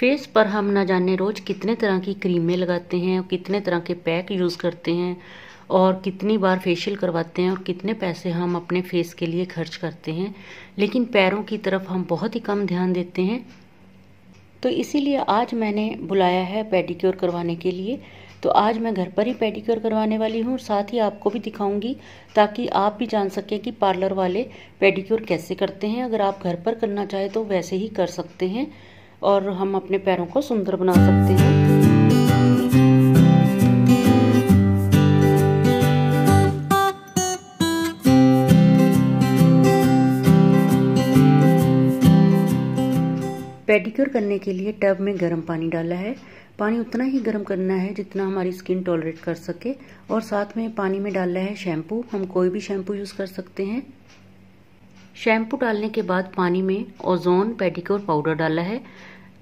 Face पर हम ना जाने रोज़ कितने तरह की क्रीमें लगाते हैं कितने तरह के पैक यूज़ करते हैं और कितनी बार फेशियल करवाते हैं और कितने पैसे हम अपने फेस के लिए खर्च करते हैं। लेकिन पैरों की तरफ़ हम बहुत ही कम ध्यान देते हैं। तो इसीलिए आज मैंने बुलाया है पेडिक्योर करवाने के लिए। तो आज मैं घर पर ही पेडिक्योर करवाने वाली हूँ। साथ ही आपको भी दिखाऊँगी ताकि आप भी जान सकें कि पार्लर वाले पेडिक्योर कैसे करते हैं। अगर आप घर पर करना चाहें तो वैसे ही कर सकते हैं। और हम अपने पैरों को सुंदर बना सकते हैं। पेडिक्योर करने के लिए टब में गर्म पानी डाला है। पानी उतना ही गर्म करना है जितना हमारी स्किन टॉलरेट कर सके और साथ में पानी में डालना है शैम्पू। हम कोई भी शैम्पू यूज़ कर सकते हैं। शैम्पू डालने के बाद पानी में ओजोन पेडिक्योर पाउडर डाला है।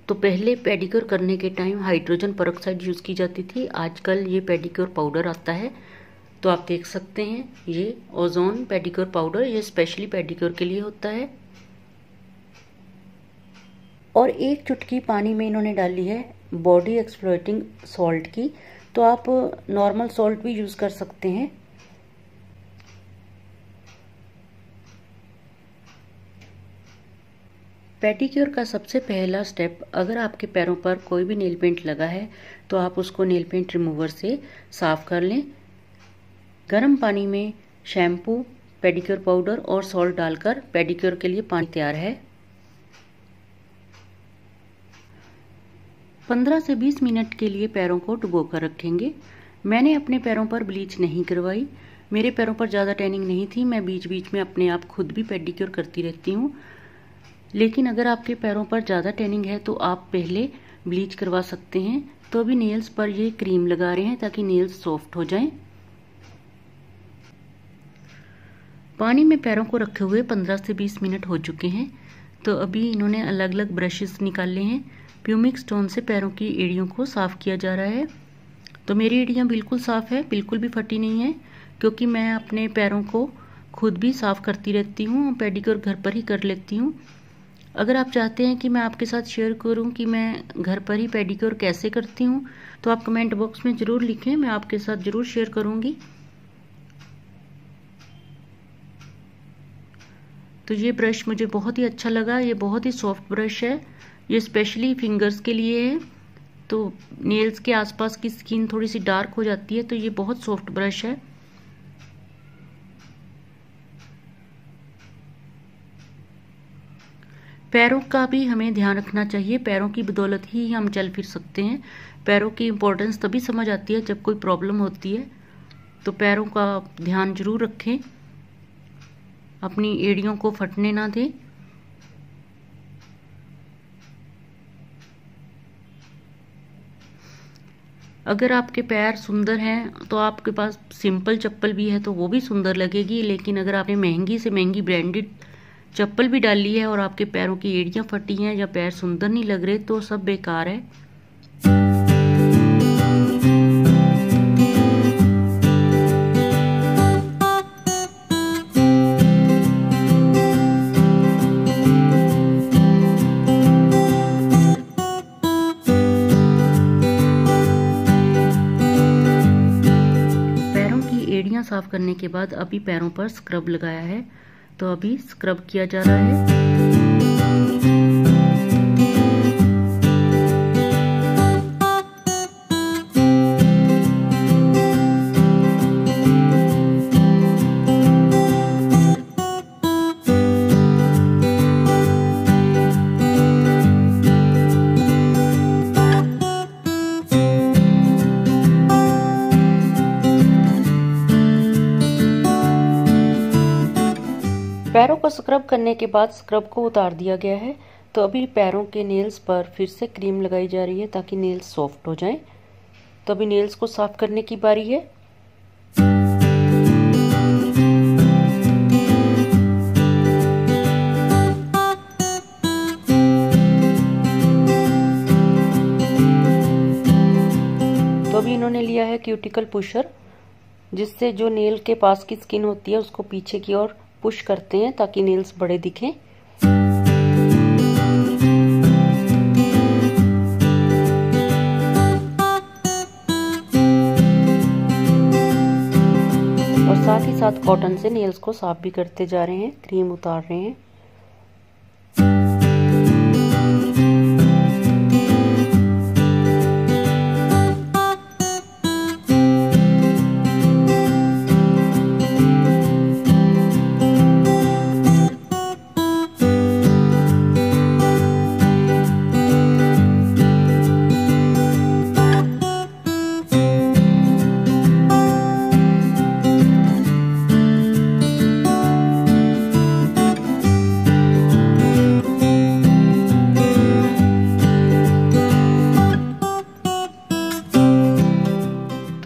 तो पहले पेडिक्योर करने के टाइम हाइड्रोजन परऑक्साइड यूज़ की जाती थी। आजकल ये पेडिक्योर पाउडर आता है। तो आप देख सकते हैं, ये ओजोन पेडिक्योर पाउडर, ये स्पेशली पेडिक्योर के लिए होता है। और एक चुटकी पानी में इन्होंने डाली है बॉडी एक्सप्लोइटिंग सॉल्ट की। तो आप नॉर्मल सॉल्ट भी यूज़ कर सकते हैं। पेडिक्योर का सबसे पहला स्टेप, अगर आपके पैरों पर कोई भी नेल पेंट लगा है तो आप उसको नेल पेंट रिमूवर से साफ़ कर लें। गर्म पानी में शैम्पू पेडिक्योर पाउडर और सॉल्ट डालकर पेडिक्योर के लिए पानी तैयार है। 15 से 20 मिनट के लिए पैरों को डुबो कर रखेंगे। मैंने अपने पैरों पर ब्लीच नहीं करवाई। मेरे पैरों पर ज़्यादा टैनिंग नहीं थी। मैं बीच बीच में अपने आप खुद भी पेडिक्योर करती रहती हूँ। लेकिन अगर आपके पैरों पर ज़्यादा टैनिंग है तो आप पहले ब्लीच करवा सकते हैं। तो अभी नेल्स पर ये क्रीम लगा रहे हैं ताकि नेल्स सॉफ्ट हो जाएँ। पानी में पैरों को रखे हुए 15 से 20 मिनट हो चुके हैं। तो अभी इन्होंने अलग अलग ब्रशेस निकाले हैं। प्यूमिक स्टोन से पैरों की एड़ियों को साफ़ किया जा रहा है। तो मेरी एड़ियाँ बिल्कुल साफ़ है, बिल्कुल भी फटी नहीं है, क्योंकि मैं अपने पैरों को खुद भी साफ़ करती रहती हूँ, पेडिक्योर घर पर ही कर लेती हूँ। अगर आप चाहते हैं कि मैं आपके साथ शेयर करूँ कि मैं घर पर ही पेडिक्योर कैसे करती हूँ तो आप कमेंट बॉक्स में ज़रूर लिखें, मैं आपके साथ ज़रूर शेयर करूँगी। तो ये ब्रश मुझे बहुत ही अच्छा लगा, ये बहुत ही सॉफ्ट ब्रश है, ये स्पेशली फिंगर्स के लिए है। तो नेल्स के आसपास की स्किन थोड़ी सी डार्क हो जाती है तो ये बहुत सॉफ्ट ब्रश है। पैरों का भी हमें ध्यान रखना चाहिए। पैरों की बदौलत ही हम चल फिर सकते हैं। पैरों की इम्पोर्टेंस तभी समझ आती है जब कोई प्रॉब्लम होती है। तो पैरों का ध्यान ज़रूर रखें। अपनी एड़ियों को फटने ना दें। अगर आपके पैर सुंदर हैं तो आपके पास सिंपल चप्पल भी है तो वो भी सुंदर लगेगी। लेकिन अगर आपने महँगी से महँगी ब्रांडेड चप्पल भी डाली है और आपके पैरों की एड़ियाँ फटी हैं या पैर सुंदर नहीं लग रहे तो सब बेकार है। साफ़ करने के बाद अभी पैरों पर स्क्रब लगाया है। तो अभी स्क्रब किया जा रहा है। करने के बाद स्क्रब को उतार दिया गया है। तो अभी पैरों के नेल्स पर फिर से क्रीम लगाई जा रही है ताकि नेल्स सॉफ्ट हो जाएँ। तो अभी नेल्स को साफ़ करने की बारी है। तो अभी इन्होंने लिया है क्यूटिकल पुशर जिससे जो नेल के पास की स्किन होती है उसको पीछे की ओर पुश करते हैं ताकि नेल्स बड़े दिखें। और साथ ही साथ कॉटन से नेल्स को साफ़ भी करते जा रहे हैं क्रीम उतार रहे हैं।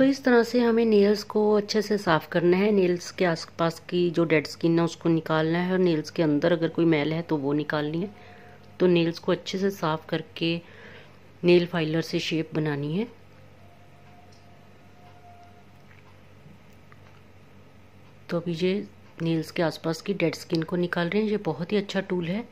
इस तरह से हमें नेल्स को अच्छे से साफ़ करना है। नेल्स के आसपास की जो डेड स्किन है, उसको निकालना है और नेल्स के अंदर अगर कोई मैल है तो वो निकालनी है। तो नेल्स को अच्छे से साफ़ करके नेल फाइलर से शेप बनानी है। तो अभी ये नेल्स के आसपास की डेड स्किन को निकाल रहे हैं। ये बहुत ही अच्छा टूल है।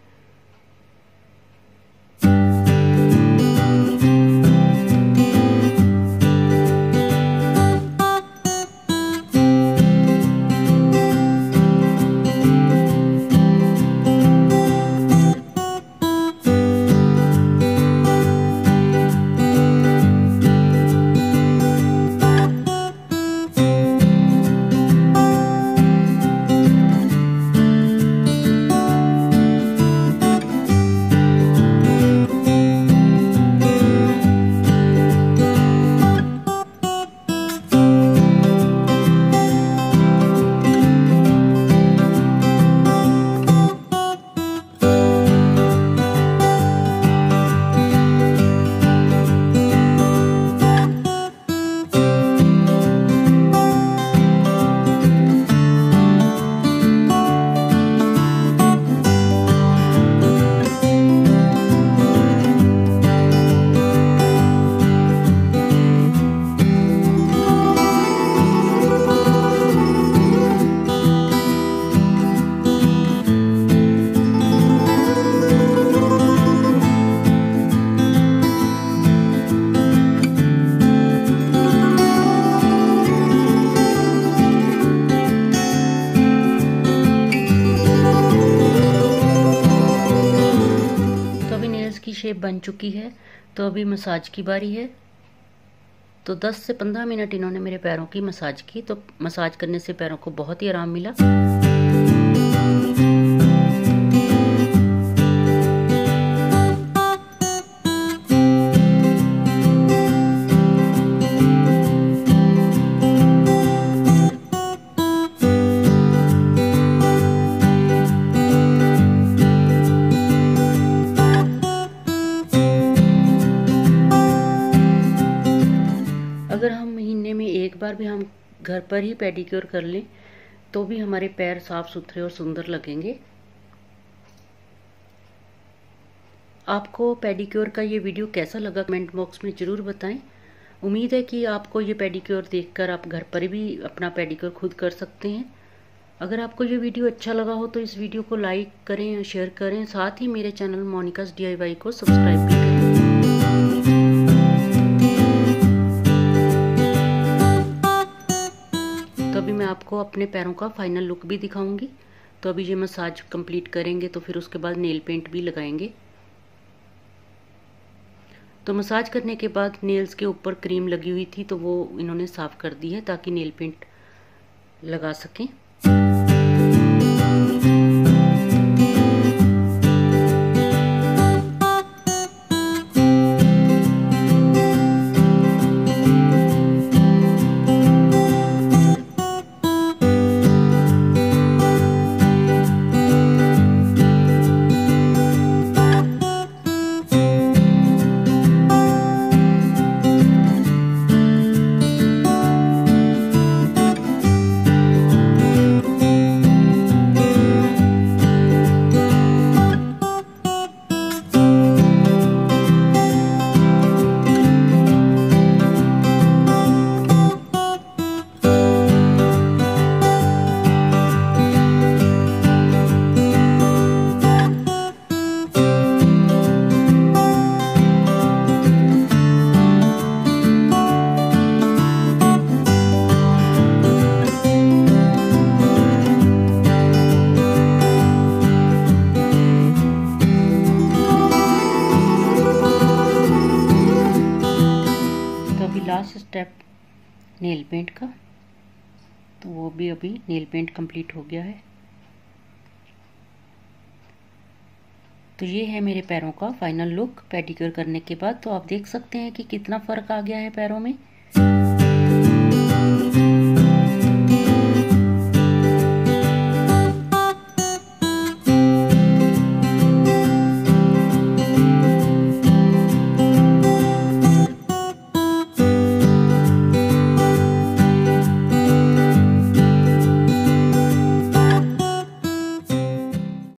बन चुकी है तो अभी मसाज की बारी है। तो 10 से 15 मिनट इन्होंने मेरे पैरों की मसाज की तो मसाज करने से पैरों को बहुत ही आराम मिला। बार भी हम घर पर ही पेडिक्योर कर लें तो भी हमारे पैर साफ़ सुथरे और सुंदर लगेंगे। आपको पेडिक्योर का ये वीडियो कैसा लगा कमेंट बॉक्स में ज़रूर बताएँ। उम्मीद है कि आपको ये पेडिक्योर देखकर आप घर पर भी अपना पेडिक्योर खुद कर सकते हैं। अगर आपको ये वीडियो अच्छा लगा हो तो इस वीडियो को लाइक करें शेयर करें, साथ ही मेरे चैनल मोनिकास डी को सब्सक्राइब करें। आपको अपने पैरों का फाइनल लुक भी दिखाऊँगी। तो अभी ये मसाज कंप्लीट करेंगे तो फिर उसके बाद नेल पेंट भी लगाएँगे। तो मसाज करने के बाद नेल्स के ऊपर क्रीम लगी हुई थी तो वो इन्होंने साफ़ कर दी है ताकि नेल पेंट लगा सकें। स्टेप नेल पेंट का। तो वो भी अभी नेल पेंट कंप्लीट हो गया है। तो ये है मेरे पैरों का फाइनल लुक पेडिक्योर करने के बाद तो आप देख सकते हैं कि कितना फ़र्क आ गया है पैरों में।